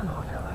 可能では。